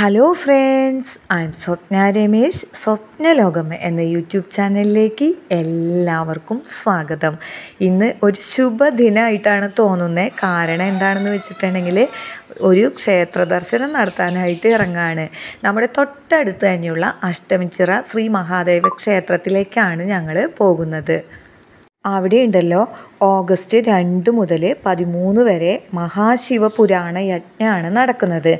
Hello friends I am Swapna Ramesh Swapna Lokam എന്ന YouTube ചാനലിലേക്ക് എല്ലാവർക്കും സ്വാഗതം. ഇന്ന് ഒരു ശുഭദിനമായിട്ടാണ് തോന്നുന്നത് കാരണം എന്താണെന്ന് വെച്ചിട്ടുണ്ടെങ്കിൽ ഒരു ക്ഷേത്ര ദർശനം നടത്താനായിട്ട് ഇറങ്ങാണ്. നമ്മുടെ തൊട്ടടുത്ത് തന്നെയുള്ള അഷ്ടമിച്ചിറ ശ്രീ മഹാദേവ ക്ഷേത്രത്തിലേക്കാണ് ഞങ്ങൾ പോകുന്നത്. അവിടെ ഉണ്ടല്ലോ ഓഗസ്റ്റ് രണ്ട് മുതൽ പതിമൂന്ന് വരെ മഹാശിവപുരാണ യജ്ഞമാണ് നടക്കുന്നത്.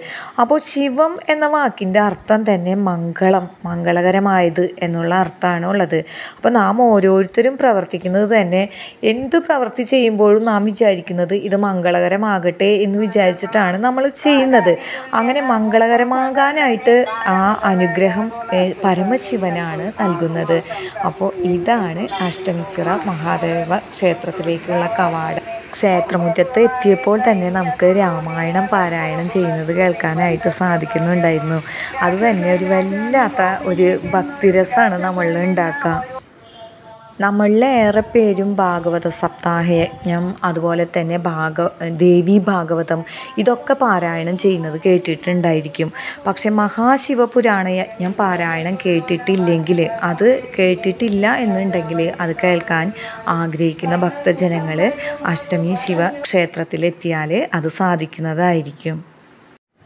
അപ്പോൾ ശിവം എന്ന വാക്കിന്റെ അർത്ഥം തന്നെ മംഗളം മംഗളകരമായത് എന്നുള്ള അർത്ഥമാണ് ഉള്ളത്. അപ്പോൾ നാം ഓരോരുത്തരും പ്രവർത്തിക്കുന്നത് തന്നെ എന്ത് പ്രവൃത്തി ചെയ്യുമ്പോഴും നാം വിചാരിക്കുന്നത് ഇത് മംഗളകരമാകട്ടെ എന്ന് വിചാരിച്ചിട്ടാണ് നമ്മൾ ചെയ്യുന്നത്. അങ്ങനെ മംഗളകരമാകാനായിട്ട് ആ അനുഗ്രഹം പരമശിവനാണ് നൽകുന്നത്. അപ്പോൾ ഇതാണ് അഷ്ടമിച്ചിറ മഹാദേവ ക്ഷേത്രത്തിലേക്കുള്ള കവാടം. ക്ഷേത്രമുറ്റത്ത് എത്തിയപ്പോൾ തന്നെ നമുക്ക് രാമായണം പാരായണം ചെയ്യുന്നത് കേൾക്കാനായിട്ട് സാധിക്കുന്നുണ്ടായിരുന്നു. അത് തന്നെ ഒരു വല്ലാത്ത ഒരു ഭക്തിരസമാണ് നമ്മളിൽ ഉണ്ടാക്കുക നമ്മളിലെ ഏറെ പേരും ഭാഗവത സപ്താഹയജ്ഞം അതുപോലെ തന്നെ ഭാഗ ദേവി ഭാഗവതം ഇതൊക്കെ പാരായണം ചെയ്യുന്നത് കേട്ടിട്ടുണ്ടായിരിക്കും. പക്ഷേ മഹാശിവപുരാണ യജ്ഞം പാരായണം കേട്ടിട്ടില്ലെങ്കിൽ അത് കേട്ടിട്ടില്ല എന്നുണ്ടെങ്കിൽ അത് കേൾക്കാൻ ആഗ്രഹിക്കുന്ന ഭക്തജനങ്ങൾ അഷ്ടമി ശിവ ക്ഷേത്രത്തിലെത്തിയാൽ അത് സാധിക്കുന്നതായിരിക്കും.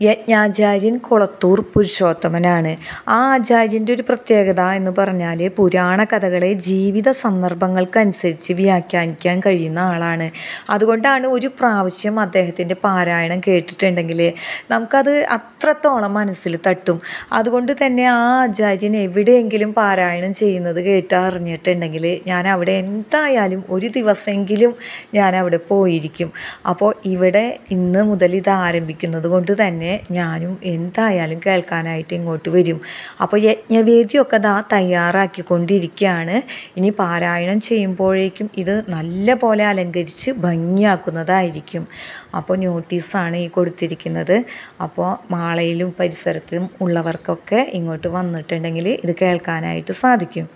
യജ്ഞാചാര്യൻ കൊളത്തൂർ പുരുഷോത്തമനാണ്. ആ ആചാര്യന്റെ ഒരു പ്രത്യേകത എന്ന് പറഞ്ഞാൽ പുരാണ കഥകളെ ജീവിത സന്ദർഭങ്ങൾക്കനുസരിച്ച് വ്യാഖ്യാനിക്കാൻ കഴിയുന്ന ആളാണ്. അതുകൊണ്ടാണ് ഒരു പ്രാവശ്യം അദ്ദേഹത്തിന്റെ പാരായണം കേട്ടിട്ടുണ്ടെങ്കിൽ നമുക്കത് അത്രത്തോളം മനസ്സിൽ തട്ടും. അതുകൊണ്ട് തന്നെ ആ ആചാര്യൻ എവിടെയെങ്കിലും പാരായണം ചെയ്യുന്നത് കേട്ട് അറിഞ്ഞിട്ടുണ്ടെങ്കിൽ ഞാൻ അവിടെ എന്തായാലും ഒരു ദിവസമെങ്കിലും ഞാൻ അവിടെ പോയിരിക്കും. അപ്പോൾ ഇവിടെ ഇന്ന് മുതൽ ഇത് ആരംഭിക്കുന്നത് കൊണ്ട് തന്നെ ഞാനും എന്തായാലും കേൾക്കാനായിട്ട് ഇങ്ങോട്ട് വരും. അപ്പോൾ യജ്ഞവേദിയൊക്കെ ദാ തയ്യാറാക്കിക്കൊണ്ടിരിക്കുകയാണ്. ഇനി പാരായണം ചെയ്യുമ്പോഴേക്കും ഇത് നല്ല പോലെ അലങ്കരിച്ച് ഭംഗിയാക്കുന്നതായിരിക്കും. അപ്പോൾ നോട്ടീസാണ് ഈ കൊടുത്തിരിക്കുന്നത്. അപ്പോൾ മാളയിലും പരിസരത്തും ഉള്ളവർക്കൊക്കെ ഇങ്ങോട്ട് വന്നിട്ടുണ്ടെങ്കിൽ ഇത് കേൾക്കാനായിട്ട് സാധിക്കും.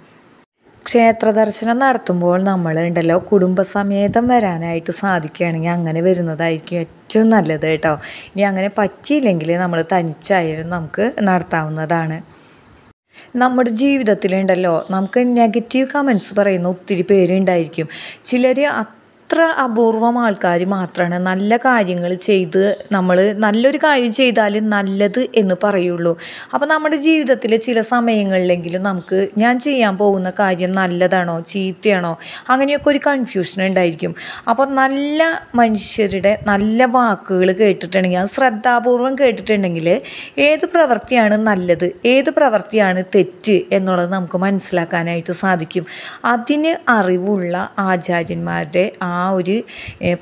ക്ഷേത്ര ദർശനം നടത്തുമ്പോൾ നമ്മൾ ഉണ്ടല്ലോ കുടുംബസമേതം വരാനായിട്ട് സാധിക്കുകയാണെങ്കിൽ അങ്ങനെ വരുന്നതായിരിക്കും ഏറ്റവും നല്ലത് കേട്ടോ. ഇനി അങ്ങനെ പറ്റിയില്ലെങ്കിൽ നമ്മൾ തനിച്ചായാലും നമുക്ക് നടത്താവുന്നതാണ്. നമ്മുടെ ജീവിതത്തിലുണ്ടല്ലോ നമുക്ക് നെഗറ്റീവ് കമൻസ് പറയുന്ന ഒത്തിരി പേരുണ്ടായിരിക്കും. ചിലർ അത്ര അപൂർവം ആൾക്കാർ മാത്രമാണ് നല്ല കാര്യങ്ങൾ ചെയ്ത് നമ്മൾ നല്ലൊരു കാര്യം ചെയ്താൽ നല്ലത് എന്ന് പറയുള്ളൂ. അപ്പോൾ നമ്മുടെ ജീവിതത്തിലെ ചില സമയങ്ങളിലെങ്കിലും നമുക്ക് ഞാൻ ചെയ്യാൻ പോകുന്ന കാര്യം നല്ലതാണോ ചീത്തയാണോ അങ്ങനെയൊക്കെ ഒരു കൺഫ്യൂഷൻ ഉണ്ടായിരിക്കും. അപ്പോൾ നല്ല മനുഷ്യരുടെ നല്ല വാക്കുകൾ കേട്ടിട്ടുണ്ടെങ്കിൽ അത് ശ്രദ്ധാപൂർവം കേട്ടിട്ടുണ്ടെങ്കിൽ ഏത് പ്രവൃത്തിയാണ് നല്ലത് ഏത് പ്രവൃത്തിയാണ് തെറ്റ് എന്നുള്ളത് നമുക്ക് മനസ്സിലാക്കാനായിട്ട് സാധിക്കും. അതിന് അറിവുള്ള ആചാര്യന്മാരുടെ ആ ഒരു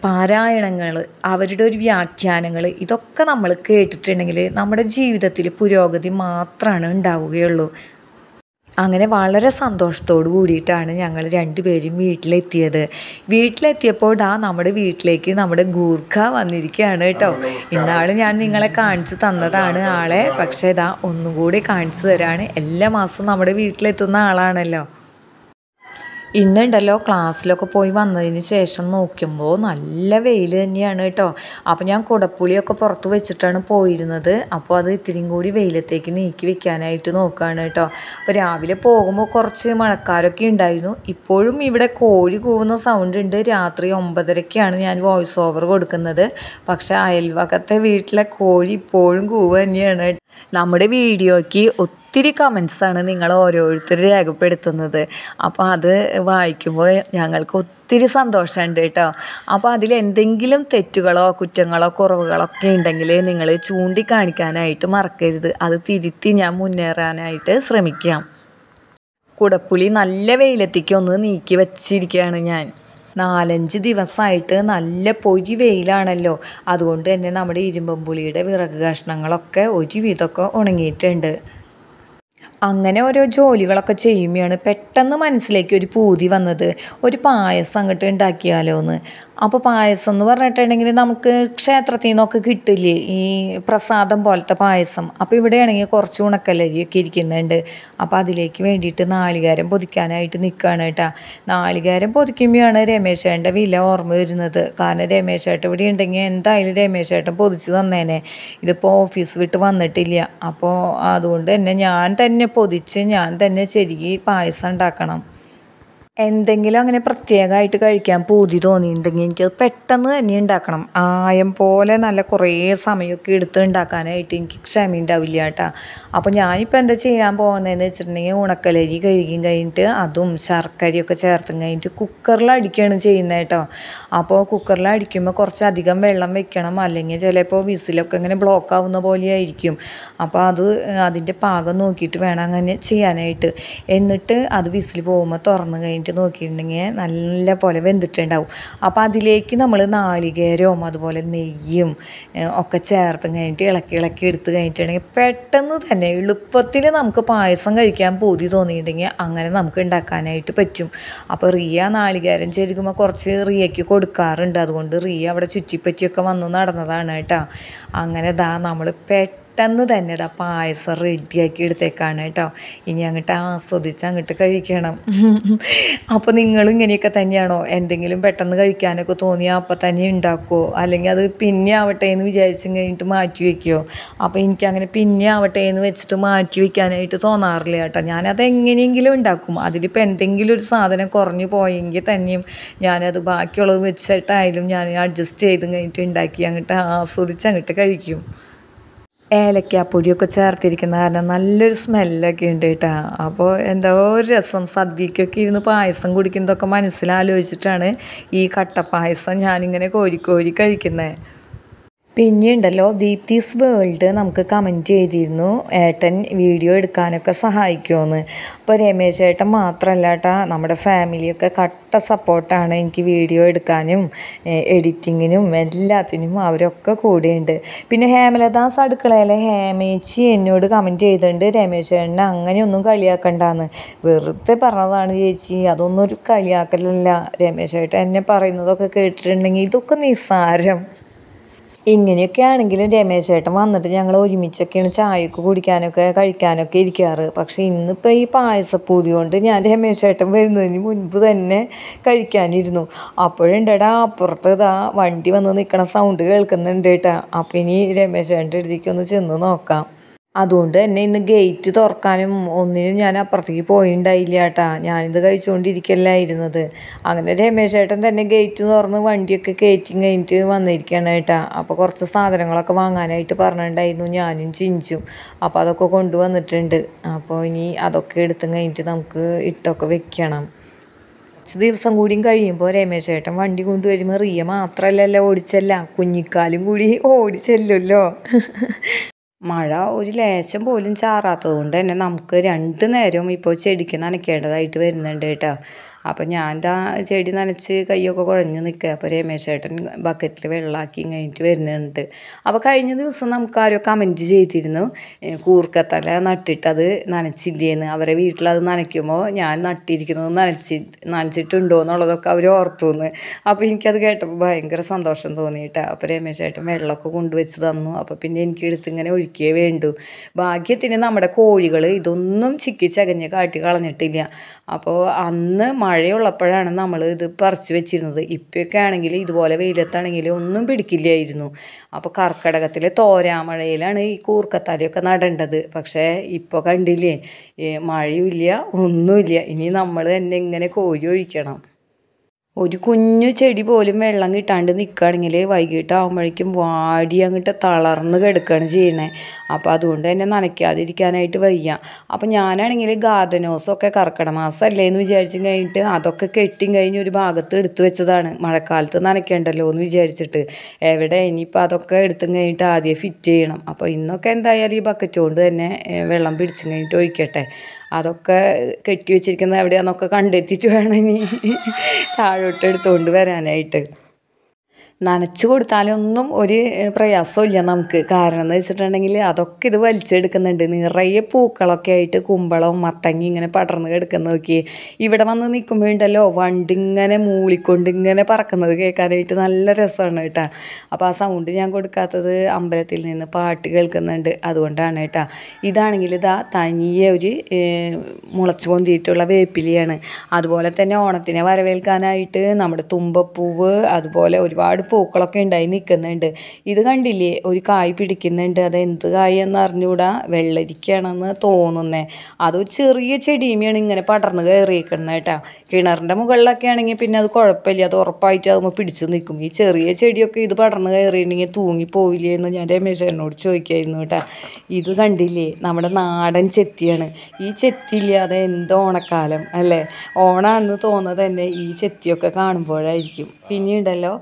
പാരായണങ്ങൾ അവരുടെ ഒരു വ്യാഖ്യാനങ്ങൾ ഇതൊക്കെ നമ്മൾ കേട്ടിട്ടുണ്ടെങ്കിൽ നമ്മുടെ ജീവിതത്തിൽ പുരോഗതി മാത്രമാണ് ഉണ്ടാവുകയുള്ളൂ. അങ്ങനെ വളരെ സന്തോഷത്തോടു കൂടിയിട്ടാണ് ഞങ്ങൾ രണ്ടുപേരും വീട്ടിലെത്തിയത്. വീട്ടിലെത്തിയപ്പോൾ ആ നമ്മുടെ വീട്ടിലേക്ക് നമ്മുടെ ഗൂർഖ വന്നിരിക്കുകയാണ് കേട്ടോ. ഇന്നാൾ ഞാൻ നിങ്ങളെ കാണിച്ചു തന്നതാണ് ആളെ. പക്ഷേ ഇതാ ഒന്നുകൂടി കാണിച്ചു തരാണ്. എല്ലാ മാസവും നമ്മുടെ വീട്ടിലെത്തുന്ന ആളാണല്ലോ. ഇന്നുണ്ടല്ലോ ക്ലാസ്സിലൊക്കെ പോയി വന്നതിന് ശേഷം നോക്കുമ്പോൾ നല്ല വെയിൽ തന്നെയാണ് കേട്ടോ. അപ്പോൾ ഞാൻ കുടപ്പുളിയൊക്കെ പുറത്ത് വെച്ചിട്ടാണ് പോയിരുന്നത്. അപ്പോൾ അത് ഇത്തിരിയും കൂടി വെയിലത്തേക്ക് നീക്കി വെക്കാനായിട്ട് നോക്കുകയാണ് കേട്ടോ. അപ്പോൾ രാവിലെ പോകുമ്പോൾ കുറച്ച് മഴക്കാരൊക്കെ ഉണ്ടായിരുന്നു. ഇപ്പോഴും ഇവിടെ കോഴി കൂവുന്ന സൗണ്ട് ഉണ്ട്. രാത്രി ഒമ്പതരയ്ക്കാണ് ഞാൻ വോയിസ് ഓവർ കൊടുക്കുന്നത്. പക്ഷേ അയൽവക്കത്തെ വീട്ടിലെ കോഴി ഇപ്പോഴും കൂവ് തന്നെയാണ് നമ്മുടെ വീഡിയോയ്ക്ക് ഒത്തിരി കമൻസാണ് നിങ്ങൾ ഓരോരുത്തർ രേഖപ്പെടുത്തുന്നത്. അപ്പോൾ അത് വായിക്കുമ്പോൾ ഞങ്ങൾക്ക് ഒത്തിരി സന്തോഷമുണ്ട് കേട്ടോ. അപ്പോൾ അതിൽ എന്തെങ്കിലും തെറ്റുകളോ കുറ്റങ്ങളോ കുറവുകളോ ഒക്കെ ഉണ്ടെങ്കിൽ നിങ്ങൾ ചൂണ്ടിക്കാണിക്കാനായിട്ട് മറക്കരുത്. അത് തിരുത്തി ഞാൻ മുന്നേറാനായിട്ട് ശ്രമിക്കാം. കുടപ്പുളി നല്ല വെയിലത്തേക്ക് ഒന്ന് നീക്കി വച്ചിരിക്കുകയാണ് ഞാൻ. നാലഞ്ച് ദിവസമായിട്ട് നല്ല പൊരി വെയിലാണല്ലോ. അതുകൊണ്ട് തന്നെ നമ്മുടെ ഇരുമ്പമ്പുളിയുടെ വിറക് കഷ്ണങ്ങളൊക്കെ ഒരുവിധമൊക്കെ ഉണങ്ങിയിട്ടുണ്ട്. അങ്ങനെ ഓരോ ജോലികളൊക്കെ ചെയ്യുമ്പോഴാണ് പെട്ടെന്ന് മനസ്സിലേക്ക് ഒരു പൂതി വന്നത്. ഒരു പായസം അങ്ങോട്ട് ഉണ്ടാക്കിയാലോ എന്ന് അപ്പോൾ പായസം എന്ന് പറഞ്ഞിട്ടുണ്ടെങ്കിൽ നമുക്ക് ക്ഷേത്രത്തിൽ നിന്നൊക്കെ കിട്ടില്ലേ ഈ പ്രസാദം പോലത്തെ പായസം. അപ്പോൾ ഇവിടെയാണെങ്കിൽ കുറച്ച് ഉണക്കലരിയൊക്കെ ഇരിക്കുന്നുണ്ട്. അപ്പോൾ അതിലേക്ക് വേണ്ടിയിട്ട് നാളികാരം പൊതിക്കാനായിട്ട് നിൽക്കുകയാണ് കേട്ടോ. നാളികാരം പൊതിക്കുമ്പോഴാണ് രമേശേട്ടന്റെ വില ഓർമ്മ വരുന്നത്. കാരണം രമേശേട്ടൻ ഇവിടെ ഉണ്ടെങ്കിൽ എന്തായാലും രമേശേട്ടൻ പൊതിച്ച് തന്നേനെ. ഇതിപ്പോൾ ഓഫീസ് വിട്ട് വന്നിട്ടില്ല. അപ്പോൾ അതുകൊണ്ട് തന്നെ ഞാൻ തന്നെ പൊതിച്ച് ഞാൻ തന്നെ ചെരുകി പായസം ഉണ്ടാക്കണം. എന്തെങ്കിലും അങ്ങനെ പ്രത്യേകമായിട്ട് കഴിക്കാൻ പൂതി തോന്നിയിട്ടുണ്ടെങ്കിൽ എനിക്കത് പെട്ടെന്ന് തന്നെ ഉണ്ടാക്കണം. ആയം പോലെ നല്ല കുറേ സമയമൊക്കെ എടുത്ത് ഉണ്ടാക്കാനായിട്ട് എനിക്ക് ക്ഷമ ഉണ്ടാവില്ല കേട്ടോ. അപ്പോൾ ഞാനിപ്പോൾ എന്താ ചെയ്യാൻ പോകുന്നതെന്ന് വെച്ചിട്ടുണ്ടെങ്കിൽ ഉണക്കലരി കഴുകി കഴിഞ്ഞിട്ട് അതും ശർക്കരയൊക്കെ ചേർത്തും കഴിഞ്ഞിട്ട് കുക്കറിൽ അടിക്കുകയാണ് ചെയ്യുന്നത് കേട്ടോ. അപ്പോൾ കുക്കറിൽ അടിക്കുമ്പോൾ കുറച്ചധികം വെള്ളം വെക്കണം. അല്ലെങ്കിൽ ചിലപ്പോൾ വിസിലൊക്കെ ഇങ്ങനെ ബ്ലോക്ക് ആവുന്ന പോലെ ആയിരിക്കും. അപ്പോൾ അത് അതിന്റെ പാകം നോക്കിയിട്ട് വേണം അങ്ങനെ ചെയ്യാനായിട്ട്. എന്നിട്ട് അത് വിസിൽ പോകുമ്പോൾ തുറന്ന് കഴിഞ്ഞിട്ട് നോക്കിയിട്ടുണ്ടെങ്കിൽ നല്ല പോലെ വെന്തിട്ടുണ്ടാവും. അപ്പോൾ അതിലേക്ക് നമ്മൾ നാളികേരവും അതുപോലെ നെയ്യും ഒക്കെ ചേർത്ത് കഴിഞ്ഞിട്ട് ഇളക്കി ഇളക്കി എടുത്ത് കഴിഞ്ഞിട്ടുണ്ടെങ്കിൽ പെട്ടെന്ന് തന്നെ എളുപ്പത്തിൽ നമുക്ക് പായസം കഴിക്കാൻ പൂതി തോന്നിയിട്ടുണ്ടെങ്കിൽ അങ്ങനെ നമുക്ക് ഉണ്ടാക്കാനായിട്ട് പറ്റും. അപ്പോൾ റിയ നാളികേരം ചെരുകുമ്പോൾ കുറച്ച് റിയയ്ക്ക് കൊടുക്കാറുണ്ട്. അതുകൊണ്ട് റിയ അവിടെ ചുറ്റിപ്പറ്റിയൊക്കെ വന്ന് നടന്നതാണ് കേട്ടോ. അങ്ങനെ ദാ നമ്മൾ പെട്ടെന്ന് തന്നെ ഇതാ പായസം റെഡിയാക്കി എടുത്തേക്കാണ് കേട്ടോ ഇനി അങ്ങോട്ട് ആസ്വദിച്ച് അങ്ങോട്ട് കഴിക്കണം. അപ്പോൾ നിങ്ങൾ ഇങ്ങനെയൊക്കെ തന്നെയാണോ? എന്തെങ്കിലും പെട്ടെന്ന് കഴിക്കാനൊക്കെ തോന്നിയാൽ അപ്പം തന്നെ ഉണ്ടാക്കുമോ അല്ലെങ്കിൽ അത് പിന്നെ ആവട്ടെ എന്ന് വിചാരിച്ചു കഴിഞ്ഞിട്ട് മാറ്റി വയ്ക്കുമോ അപ്പോൾ എനിക്കങ്ങനെ പിന്നെ ആവട്ടെ എന്ന് വെച്ചിട്ട് മാറ്റി വയ്ക്കാനായിട്ട് തോന്നാറില്ല കേട്ടോ ഞാനത് എങ്ങനെയെങ്കിലും ഉണ്ടാക്കും. അതിലിപ്പോൾ എന്തെങ്കിലും ഒരു സാധനം കുറഞ്ഞു പോയെങ്കിൽ തന്നെയും ഞാനത് ബാക്കിയുള്ളത് വെച്ചിട്ടായാലും ഞാൻ അഡ്ജസ്റ്റ് ചെയ്ത് കഴിഞ്ഞിട്ട് ഉണ്ടാക്കി അങ്ങോട്ട് ആസ്വദിച്ച് അങ്ങോട്ട് കഴിക്കും. ഏലക്കാപ്പൊടിയൊക്കെ ചേർത്തിരിക്കുന്ന കാരണം നല്ലൊരു സ്മെല്ലൊക്കെ ഉണ്ട് കേട്ടോ. അപ്പോൾ എന്തോ ഒരു രസം. സദ്യക്കൊക്കെ ഇരുന്ന് പായസം കുടിക്കുന്നതൊക്കെ മനസ്സിലാലോചിച്ചിട്ടാണ് ഈ കട്ടപ്പായസം ഞാനിങ്ങനെ കോരി കോരി കഴിക്കുന്നത് പിന്നെ ഉണ്ടല്ലോ ദീപ്തീസ് വേൾഡ് നമുക്ക് കമന്റ് ചെയ്തിരുന്നു. ഏട്ടൻ വീഡിയോ എടുക്കാനൊക്കെ സഹായിക്കുമെന്ന്. അപ്പോൾ രമേശ് ഏട്ടൻ മാത്രമല്ല ഏട്ടാ നമ്മുടെ ഫാമിലിയൊക്കെ കട്ട സപ്പോർട്ടാണ് എനിക്ക് വീഡിയോ എടുക്കാനും എഡിറ്റിങ്ങിനും എല്ലാത്തിനും അവരൊക്കെ കൂടെയുണ്ട്. പിന്നെ ഹേമലദാസ് അടുക്കളയിലെ ഹേമേച്ചി എന്നോട് കമന്റ് ചെയ്തിട്ടുണ്ട്. രമേശ് ഏട്ടനെ അങ്ങനെയൊന്നും കളിയാക്കണ്ടാന്ന്. വെറുതെ പറഞ്ഞതാണ് ചേച്ചി. അതൊന്നും ഒരു കളിയാക്കലല്ല. രമേശ് ഏട്ടൻ എന്നെ പറയുന്നതൊക്കെ കേട്ടിട്ടുണ്ടെങ്കിൽ ഇതൊക്കെ നിസ്സാരം. ഇങ്ങനെയൊക്കെ ആണെങ്കിലും രമേശ് ചേട്ടൻ വന്നിട്ട് ഞങ്ങൾ ഒരുമിച്ചൊക്കെയാണ് ചായക്ക് കുടിക്കാനൊക്കെ കഴിക്കാനൊക്കെ ഇരിക്കാറ്. പക്ഷേ ഇന്നിപ്പോൾ ഈ പായസപ്പൂതി കൊണ്ട് ഞാൻ രമേശ് ചേട്ടൻ വരുന്നതിന് മുൻപ് തന്നെ കഴിക്കാനിരുന്നു. അപ്പോഴുണ്ടടാ അപ്പുറത്ത് ഇതാ വണ്ടി വന്ന് നിൽക്കണ സൗണ്ട് കേൾക്കുന്നുണ്ട് കേട്ടാ. അപ്പം ഇനി രമേശ് ചേട്ടന്റെ അടുത്തേക്ക് ഒന്ന് ചെന്ന് നോക്കാം. അതുകൊണ്ട് തന്നെ ഇന്ന് ഗേറ്റ് തുറക്കാനും ഒന്നിനും ഞാൻ അപ്പുറത്തേക്ക് പോയിണ്ടായില്ല ഏട്ടാ ഞാനിത് കഴിച്ചുകൊണ്ടിരിക്കല്ലായിരുന്നത് അങ്ങനെ രമേശ് ഏട്ടൻ തന്നെ ഗേറ്റ് തുറന്ന് വണ്ടിയൊക്കെ കയറ്റി കഴിഞ്ഞിട്ട് വന്നിരിക്കുകയാണ് ഏട്ടാ അപ്പോൾ കുറച്ച് സാധനങ്ങളൊക്കെ വാങ്ങാനായിട്ട് പറഞ്ഞിട്ടുണ്ടായിരുന്നു ഞാനും ചിഞ്ചും. അപ്പോൾ അതൊക്കെ കൊണ്ടുവന്നിട്ടുണ്ട്. അപ്പോൾ ഇനി അതൊക്കെ എടുത്ത് കഴിഞ്ഞിട്ട് നമുക്ക് ഇട്ടൊക്കെ വെക്കണം. കുറച്ച് ദിവസം കൂടിയും കഴിയുമ്പോൾ രമേശ് ഏട്ടൻ വണ്ടി കൊണ്ടുവരുമ്പോൾ റിയ മാത്രമല്ലല്ലോ ഓടിച്ചല്ല. കുഞ്ഞിക്കാലും കൂടി ഓടിച്ചല്ലോ മഴ ഒരു ലേശം പോലും ചാറാത്തത് കൊണ്ട് തന്നെ നമുക്ക് രണ്ട് നേരവും ഇപ്പോൾ ചെടിക്ക് നനയ്ക്കേണ്ടതായിട്ട് വരുന്നുണ്ട് കേട്ടോ. അപ്പോൾ ഞാൻ ആ ചെടി നനച്ച് കൈയൊക്കെ കുഴഞ്ഞ് നിൽക്കുക അപ്പോൾ രമേശേട്ടൻ ബക്കറ്റിൽ വെള്ളമാക്കി കഴിഞ്ഞിട്ട് വരുന്നുണ്ട്. അപ്പോൾ കഴിഞ്ഞ ദിവസം നമുക്ക് ആരോ കമന്റ് ചെയ്തിരുന്നു. കൂർക്കത്തല നട്ടിട്ട് അത് നനച്ചില്ലേന്ന്. അവരെ വീട്ടിലത് നനയ്ക്കുമ്പോൾ ഞാൻ നട്ടിരിക്കുന്നത് നനച്ചി നനച്ചിട്ടുണ്ടോ എന്നുള്ളതൊക്കെ അവർ ഓർത്തുന്ന്. അപ്പോൾ എനിക്കത് കേട്ടപ്പോൾ ഭയങ്കര സന്തോഷം തോന്നിയിട്ട്. അപ്പോൾ രമേശേട്ടൻ വെള്ളമൊക്കെ കൊണ്ടുവച്ച് തന്നു. അപ്പോൾ പിന്നെ എനിക്ക് എടുത്ത് ഇങ്ങനെ ഒഴിക്കേ വേണ്ടു. ഭാഗ്യത്തിന് നമ്മുടെ കോഴികൾ ഇതൊന്നും ചിക്കി ചകഞ്ഞ് കാട്ടി കളഞ്ഞിട്ടില്ല. അപ്പോൾ അന്ന് മഴയുള്ളപ്പോഴാണ് നമ്മൾ ഇത് പറിച്ചു വെച്ചിരുന്നത്. ഇപ്പോഴൊക്കെ ആണെങ്കിൽ ഇതുപോലെ വെയിലത്താണെങ്കിൽ ഒന്നും പിടിക്കില്ലായിരുന്നു. അപ്പോൾ കർക്കിടകത്തിലെ തോരാമഴയിലാണ് ഈ കൂർക്കത്താലിയൊക്കെ നടേണ്ടത്. പക്ഷേ ഇപ്പോൾ കണ്ടില്ലേ മഴയും ഇല്ല ഒന്നുമില്ല. ഇനി നമ്മൾ തന്നെ ഇങ്ങനെ കോരി ഒഴിക്കണം. ഒരു കുഞ്ഞു ചെടി പോലും വെള്ളം കിട്ടാണ്ട് നിൽക്കുകയാണെങ്കിൽ വൈകിട്ടാകുമ്പോഴേക്കും വാടി അങ്ങോട്ട് തളർന്ന് കിടക്കുകയാണ് ചെയ്യണേ അപ്പോൾ അതുകൊണ്ട് തന്നെ നനയ്ക്കാതിരിക്കാനായിട്ട് വയ്യ. അപ്പോൾ ഞാനാണെങ്കിൽ ഗാർഡൻ ഹൗസൊക്കെ കർക്കിടക മാസമല്ലേ എന്ന് വിചാരിച്ചു കഴിഞ്ഞിട്ട് അതൊക്കെ കെട്ടിയും കഴിഞ്ഞ് ഒരു ഭാഗത്ത് എടുത്തു വെച്ചതാണ്. മഴക്കാലത്ത് നനയ്ക്കണ്ടല്ലോ എന്ന് വിചാരിച്ചിട്ട്. എവിടെ ഇനിയിപ്പോൾ അതൊക്കെ എടുത്തും കഴിഞ്ഞിട്ട് ആദ്യം ഫിറ്റ് ചെയ്യണം. അപ്പോൾ ഇന്നൊക്കെ എന്തായാലും ഈ ബക്കറ്റ് കൊണ്ട് തന്നെ വെള്ളം പിടിച്ചും കഴിഞ്ഞിട്ട് ഒഴിക്കട്ടെ. അതൊക്കെ കെട്ടി വെച്ചിരിക്കുന്നത് എവിടെയാണെന്നൊക്കെ കണ്ടെത്തിയിട്ട് വേണം ഇനി താഴോട്ട് എടുത്തുകൊണ്ട് വരാനായിട്ട്. നനച്ചു കൊടുത്താലൊന്നും ഒരു പ്രയാസമില്ല നമുക്ക്. കാരണം എന്ന് വെച്ചിട്ടുണ്ടെങ്കിൽ അതൊക്കെ ഇത് വലിച്ചെടുക്കുന്നുണ്ട്. നിറയെ പൂക്കളൊക്കെ ആയിട്ട് കുമ്പളവും മത്തങ്ങി ഇങ്ങനെ പടർന്ന് കിടക്കുന്ന നോക്കി. ഇവിടെ വന്ന് നിൽക്കുമ്പോഴുണ്ടല്ലോ വണ്ടി ഇങ്ങനെ മൂളിക്കൊണ്ട് ഇങ്ങനെ പറക്കുന്നത് കേൾക്കാനായിട്ട് നല്ല രസമാണ് കേട്ടോ. അപ്പോൾ ആ സൗണ്ട് ഞാൻ കൊടുക്കാത്തത് അമ്പലത്തിൽ നിന്ന് പാട്ട് കേൾക്കുന്നുണ്ട്. അതുകൊണ്ടാണ് കേട്ടോ. ഇതാണെങ്കിൽ ഇതാ തനിയെ ഒരു മുളച്ചു പൊന്തിയിട്ടുള്ള വേപ്പിലിയാണ്. അതുപോലെ തന്നെ ഓണത്തിനെ വരവേൽക്കാനായിട്ട് നമ്മുടെ തുമ്പപ്പൂവ് അതുപോലെ ഒരുപാട് പൂക്കളൊക്കെ ഉണ്ടായി നിൽക്കുന്നുണ്ട്. ഇത് കണ്ടില്ലേ? ഒരു കായ് പിടിക്കുന്നുണ്ട്. അത് എന്ത് കായെന്ന് അറിഞ്ഞുകൂടാ വെള്ളരിക്കാണെന്ന് തോന്നുന്നേ അതൊരു ചെറിയ ചെടിയുമാണ് ഇങ്ങനെ പടർന്ന് കയറിയിരിക്കുന്നത് കേട്ടോ. കിണറിന്റെ മുകളിലൊക്കെ ആണെങ്കിൽ പിന്നെ അത് കുഴപ്പമില്ല. അത് ഉറപ്പായിട്ട് അതൊന്ന് പിടിച്ചു നിൽക്കും. ഈ ചെറിയ ചെടിയൊക്കെ ഇത് പടർന്ന് കയറിയിട്ടുണ്ടെങ്കിൽ തൂങ്ങിപ്പോവില്ലേ എന്ന് ഞാൻ രമേശനോട് ചോദിക്കായിരുന്നു കേട്ടോ. ഇത് കണ്ടില്ലേ? നമ്മുടെ നാടൻ ചെത്തിയാണ്. ഈ ചെത്തിയില്ലാതെ എന്തോ ഓണക്കാലം അല്ലേ? ഓണാണെന്ന് തോന്നുന്നത് തന്നെ ഈ ചെത്തിയൊക്കെ കാണുമ്പോഴായിരിക്കും. പിന്നീടല്ലോ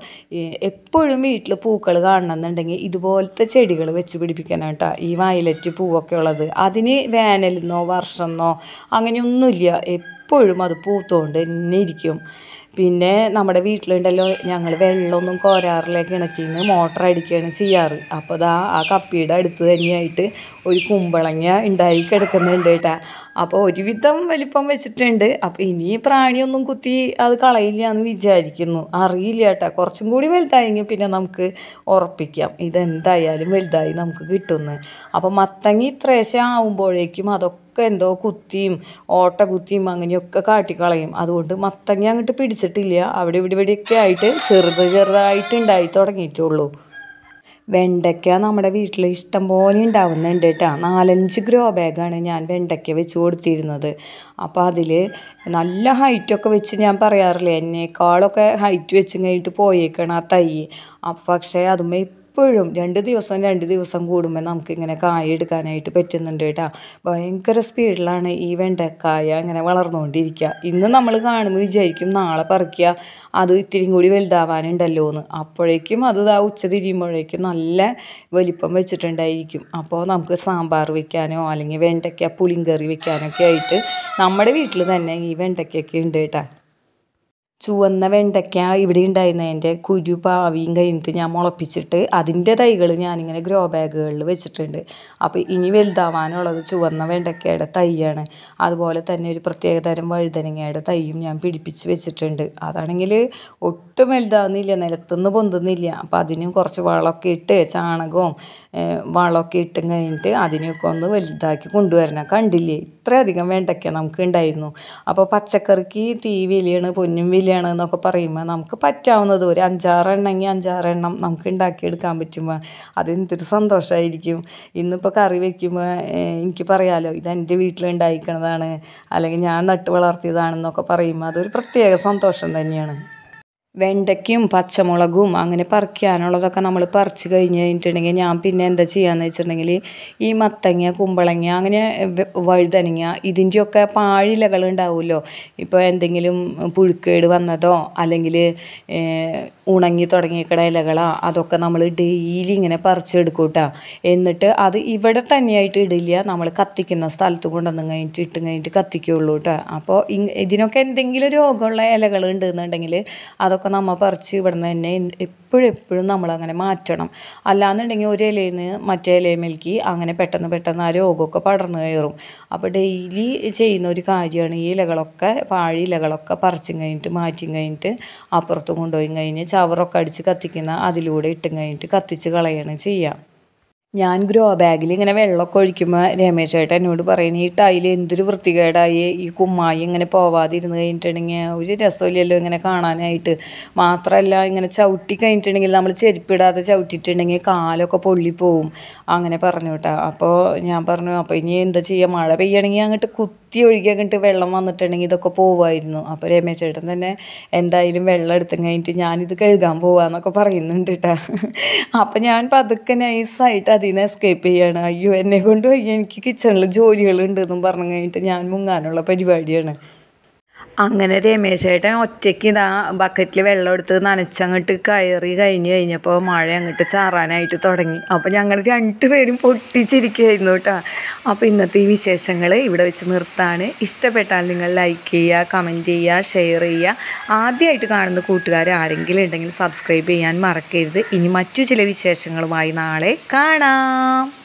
എപ്പോഴും വീട്ടിൽ പൂക്കൾ കാണണമെന്നുണ്ടെങ്കിൽ ഇതുപോലത്തെ ചെടികൾ വെച്ച് പിടിപ്പിക്കാനാട്ടോ ഈ വയലറ്റ് പൂവൊക്കെ ഉള്ളത്. അതിന് വേനലെന്നോ വർഷമെന്നോ അങ്ങനെയൊന്നുമില്ല. എപ്പോഴും അത് പൂത്തുകൊണ്ട് തന്നെ ഇരിക്കും. പിന്നെ നമ്മുടെ വീട്ടിലുണ്ടല്ലോ ഞങ്ങൾ വെള്ളമൊന്നും കോരാറില്ല കിണറ്റിൽ നിന്ന് മോട്ടർ അടിക്കുകയാണ് ചെയ്യാറ്. അപ്പോൾ ദാ ആ കപ്പിയുടെ അടുത്ത് തന്നെയായിട്ട് ഒരു കുമ്പളങ്ങ ഉണ്ടായി കിടക്കുന്നുണ്ട് കേട്ടാ അപ്പോൾ ഒരുവിധം വലിപ്പം വെച്ചിട്ടുണ്ട്. അപ്പോൾ ഇനി പ്രാണിയൊന്നും കുത്തി അത് കളയില്ല എന്ന് വിചാരിക്കുന്നു. അറിയില്ല കേട്ടോ. കുറച്ചും കൂടി വലുതായെങ്കിൽ പിന്നെ നമുക്ക് ഉറപ്പിക്കാം. ഇതെന്തായാലും വലുതായി നമുക്ക് കിട്ടുന്നത് അപ്പോൾ മത്തങ്ങി ഇത്രേശം ആവുമ്പോഴേക്കും അതൊക്കെ ഒക്കെ എന്തോ കുത്തിയും ഓട്ട കുത്തിയും അങ്ങനെയൊക്കെ കാട്ടിക്കളയും. അതുകൊണ്ട് മത്തങ്ങ അങ്ങോട്ട് പിടിച്ചിട്ടില്ല. അവിടെ ഇവിടെ ഇവിടെയൊക്കെ ആയിട്ട് ചെറുത് ചെറുതായിട്ട് ഉണ്ടായി തുടങ്ങിയിട്ടുള്ളൂ. വെണ്ടയ്ക്ക നമ്മുടെ വീട്ടിൽ ഇഷ്ടം പോലെ ഉണ്ടാവുന്നുണ്ട് കേട്ടോ. നാലഞ്ച് ഗ്രോ ബാഗാണ് ഞാൻ വെണ്ടയ്ക്ക വെച്ച് കൊടുത്തിരുന്നത്. അപ്പോൾ അതിൽ നല്ല ഹൈറ്റൊക്കെ വെച്ച് ഞാൻ പറയാറില്ലേ എന്നേക്കാളൊക്കെ ഹൈറ്റ് വെച്ച് കഴിഞ്ഞിട്ട് പോയേക്കാണ് ആ തൈ. അപ്പം പക്ഷേ അതുമ്മേ എപ്പോഴും രണ്ട് ദിവസം രണ്ട് ദിവസം കൂടുമ്പോൾ നമുക്കിങ്ങനെ കായ എടുക്കാനായിട്ട് പറ്റുന്നുണ്ട് കേട്ടോ. ഭയങ്കര സ്പീഡിലാണ് ഈ വെണ്ടക്കായ ഇങ്ങനെ വളർന്നുകൊണ്ടിരിക്കുക ഇന്ന് നമ്മൾ കാണുമ്പോൾ വിചാരിക്കും നാളെ പറിക്കുക അത് ഇത്തിരി കൂടി വലുതാവാനുണ്ടല്ലോ എന്ന് അപ്പോഴേക്കും അത് ആ ഉച്ച തിരിയുമ്പോഴേക്കും നല്ല വലിപ്പം വെച്ചിട്ടുണ്ടായിരിക്കും. അപ്പോൾ നമുക്ക് സാമ്പാർ വെക്കാനോ അല്ലെങ്കിൽ വെണ്ടയ്ക്ക പുളിങ്കറി വെക്കാനൊക്കെ ആയിട്ട് നമ്മുടെ വീട്ടിൽ തന്നെ ഈ വെണ്ടയ്ക്കൊക്കെ ഉണ്ട് കേട്ടോ. ചുവന്ന വെണ്ടയ്ക്ക ഇവിടെ ഉണ്ടായിരുന്നതിന്റെ കുരു പാവിയും കഴിഞ്ഞിട്ട് ഞാൻ മുളപ്പിച്ചിട്ട് അതിന്റെ തൈകൾ ഞാനിങ്ങനെ ഗ്രോ ബാഗുകളിൽ വെച്ചിട്ടുണ്ട്. അപ്പോൾ ഇനി വലുതാവാനുള്ളത് ചുവന്ന വെണ്ടയ്ക്കയുടെ തൈയാണ്. അതുപോലെ തന്നെ ഒരു പ്രത്യേക തരം വഴുതനങ്ങയുടെ തൈയും ഞാൻ പിടിപ്പിച്ച് വെച്ചിട്ടുണ്ട്. അതാണെങ്കിൽ ഒട്ടും വലുതാവുന്നില്ല നിലത്തുനിന്ന് പൊന്തുന്നില്ല. അപ്പോൾ അതിനും കുറച്ച് വളമൊക്കെ ഇട്ട് ചാണകവും വളമൊക്കെ ഇട്ടും കഴിഞ്ഞിട്ട് അതിനെയൊക്കെ ഒന്ന് വലുതാക്കി കൊണ്ടുവരണം. കണ്ടില്ലേ? ഇത്രയധികം വേണ്ടയ്ക്ക നമുക്ക് ഉണ്ടായിരുന്നു. അപ്പോൾ പച്ചക്കറിക്ക് തീ വിലയാണ് പൊന്നും വിലയാണ് എന്നൊക്കെ പറയുമ്പോൾ നമുക്ക് പറ്റാവുന്നത് ഒരു അഞ്ചാറ് എണ്ണമെങ്കിൽ അഞ്ചാറ് എണ്ണം നമുക്ക് ഉണ്ടാക്കിയെടുക്കാൻ പറ്റുമ്പോൾ അതെന്തൊരു സന്തോഷമായിരിക്കും. ഇന്നിപ്പോൾ കറി വയ്ക്കുമ്പോൾ എനിക്ക് പറയാമല്ലോ ഇത് എന്റെ വീട്ടിലുണ്ടായിക്കണതാണ് അല്ലെങ്കിൽ ഞാൻ നട്ട് വളർത്തിയതാണെന്നൊക്കെ പറയുമ്പോൾ അതൊരു പ്രത്യേക സന്തോഷം തന്നെയാണ്. വെണ്ടയ്ക്കും പച്ചമുളകും അങ്ങനെ പറിക്കാനുള്ളതൊക്കെ നമ്മൾ പറിച്ച് കഴിഞ്ഞ് കഴിഞ്ഞിട്ടുണ്ടെങ്കിൽ ഞാൻ പിന്നെ എന്താ ചെയ്യാന്ന് വെച്ചിട്ടുണ്ടെങ്കിൽ ഈ മത്തങ്ങ കുമ്പളങ്ങ അങ്ങനെ വഴുതനങ്ങ ഇതിന്റെയൊക്കെ പാഴിലകൾ ഉണ്ടാവുമല്ലോ. ഇപ്പോൾ എന്തെങ്കിലും പുഴുക്കേട് വന്നതോ അല്ലെങ്കിൽ ഉണങ്ങി തുടങ്ങിയേക്കണ ഇലകളോ അതൊക്കെ നമ്മൾ ഡെയിലി ഇങ്ങനെ പറിച്ചെടുക്കും എന്നിട്ട് അത് ഇവിടെ തന്നെയായിട്ട് ഇടില്ല. നമ്മൾ കത്തിക്കുന്ന സ്ഥലത്ത് കൊണ്ടുവന്ന് കഴിഞ്ഞിട്ട് ഇട്ട് കഴിഞ്ഞിട്ട് കത്തിക്കുള്ളൂ കേട്ടോ അപ്പോൾ ഇതിനൊക്കെ എന്തെങ്കിലും രോഗമുള്ള ഇലകൾ ഉണ്ടെന്നുണ്ടെങ്കിൽ അതൊക്കെ നമ്മൾ പറിച്ച് ഇവിടുന്ന് തന്നെ എപ്പോഴും എപ്പോഴും നമ്മളങ്ങനെ മാറ്റണം. അല്ലാന്നുണ്ടെങ്കിൽ ഒരു ഇലയിൽ നിന്ന് മറ്റേ ഇലയിലേക്ക് അങ്ങനെ പെട്ടെന്ന് പെട്ടെന്ന് ആ രോഗമൊക്കെ പടർന്നു കയറും. അപ്പോൾ ഡെയിലി ചെയ്യുന്ന ഒരു കാര്യമാണ് ഈ ഇലകളൊക്കെ പാഴി ഇലകളൊക്കെ പറിച്ചും കഴിഞ്ഞിട്ട് മാറ്റിയും കഴിഞ്ഞിട്ട് അപ്പുറത്ത് കൊണ്ടുപോയി കഴിഞ്ഞ് ചവറൊക്കെ അടിച്ച് കത്തിക്കുന്ന അതിലൂടെ ഇട്ടും കഴിഞ്ഞിട്ട് കത്തിച്ച് കളയാണ് ചെയ്യുക ഞാൻ ഗ്രോ ബാഗിൽ ഇങ്ങനെ വെള്ളമൊക്കെ ഒഴിക്കുമ്പോൾ രമേശ് ചേട്ടൻ എന്നോട് പറയുന്നത് ഈ ടൈൽ എന്തൊരു വൃത്തികേടായി ഈ കുമ്മായി ഇങ്ങനെ പോവാതിരുന്ന് കഴിഞ്ഞിട്ടുണ്ടെങ്കിൽ ഒരു രസമില്ലല്ലോ ഇങ്ങനെ കാണാനായിട്ട്. മാത്രമല്ല ഇങ്ങനെ ചവിട്ടി കഴിഞ്ഞിട്ടുണ്ടെങ്കിൽ നമ്മൾ ചെരുപ്പിടാതെ ചവിട്ടിയിട്ടുണ്ടെങ്കിൽ കാലൊക്കെ പൊള്ളിപ്പോവും. അങ്ങനെ പറഞ്ഞു കേട്ടോ അപ്പോൾ ഞാൻ പറഞ്ഞു അപ്പോൾ ഇനി എന്താ ചെയ്യുക മഴ പെയ്യണമെങ്കിൽ അങ്ങോട്ട് കുത്തി ഒഴുകി അങ്ങോട്ട് വെള്ളം വന്നിട്ടുണ്ടെങ്കിൽ ഇതൊക്കെ പോവായിരുന്നു അപ്പോൾ രമേശ് ചേട്ടൻ തന്നെ എന്തായാലും വെള്ളം എടുത്തു കഴിഞ്ഞിട്ട് ഞാനിത് കഴുകാൻ പോവാന്നൊക്കെ പറയുന്നുണ്ട് കേട്ടോ അപ്പം ഞാൻ പതുക്കെ നൈസായിട്ട് അതിൽ നിന്ന് എസ്കേപ്പ് ചെയ്യാണ്. അയ്യോ എന്നെ കൊണ്ട് എനിക്ക് കിച്ചണിൽ ജോലികളുണ്ടെന്നും പറഞ്ഞു കഴിഞ്ഞിട്ട് ഞാൻ മുങ്ങാനുള്ള പരിപാടിയാണ്. അങ്ങനെ രമേശേട്ടൻ ഒറ്റയ്ക്ക് ഇതാ ബക്കറ്റിൽ വെള്ളം എടുത്ത് നനച്ചങ്ങോട്ട് കയറി കഴിഞ്ഞ് കഴിഞ്ഞപ്പോൾ മഴ അങ്ങോട്ട് ചാറാനായിട്ട് തുടങ്ങി. അപ്പോൾ ഞങ്ങൾ രണ്ടുപേരും പൊട്ടിച്ചിരിക്കുകയായിരുന്നു കേട്ടോ. അപ്പോൾ ഇന്നത്തെ ഈ വിശേഷങ്ങൾ ഇവിടെ വെച്ച് നിർത്താണ്. ഇഷ്ടപ്പെട്ടാൽ നിങ്ങൾ ലൈക്ക് ചെയ്യുക കമന്റ് ചെയ്യുക ഷെയർ ചെയ്യുക. ആദ്യമായിട്ട് കാണുന്ന കൂട്ടുകാർ ആരെങ്കിലും ഉണ്ടെങ്കിൽ സബ്സ്ക്രൈബ് ചെയ്യാൻ മറക്കരുത്. ഇനി മറ്റു ചില വിശേഷങ്ങളുമായി നാളെ കാണാം.